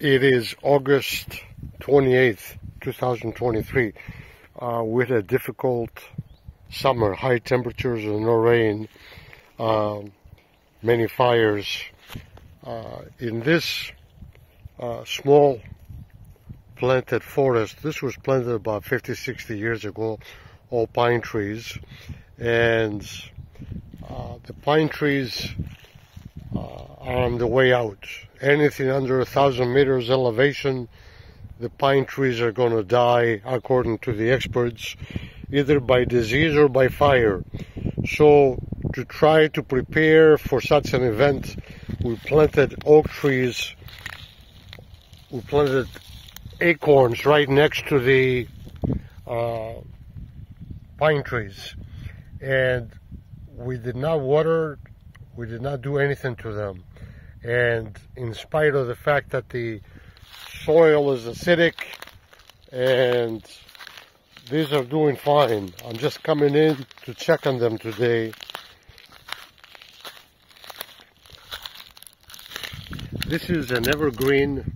It is August 28th, 2023. Uh, had a difficult summer, high temperatures and no rain, uh, many fires. Uh, in this uh, small planted forest, this was planted about 50, 60 years ago, all pine trees. And uh, the pine trees uh, are on the way out anything under a thousand meters elevation, the pine trees are going to die, according to the experts, either by disease or by fire. So, to try to prepare for such an event, we planted oak trees, we planted acorns right next to the uh, pine trees. And we did not water, we did not do anything to them and in spite of the fact that the soil is acidic and these are doing fine. I'm just coming in to check on them today. This is an evergreen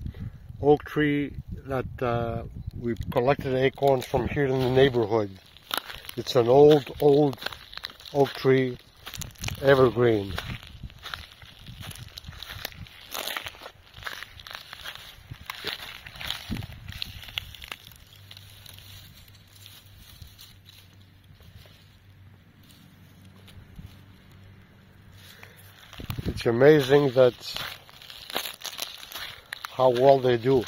oak tree that uh, we collected acorns from here in the neighborhood. It's an old, old oak tree, evergreen. It's amazing that how well they do.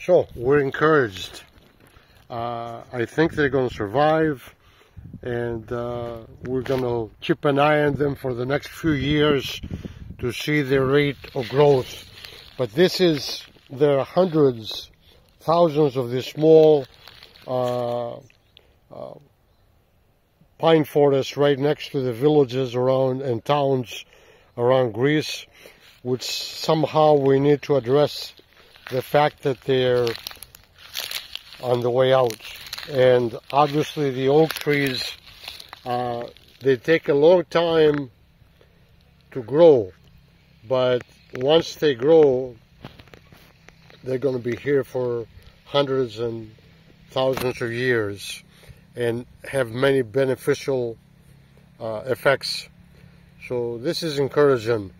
So we're encouraged. Uh, I think they're going to survive, and uh, we're going to keep an eye on them for the next few years to see their rate of growth. But this is there are hundreds, thousands of these small uh, uh pine forest right next to the villages around and towns around Greece, which somehow we need to address the fact that they're on the way out. And obviously the oak trees, uh, they take a long time to grow, but once they grow, they're going to be here for hundreds and thousands of years and have many beneficial uh, effects. So this is encouraging.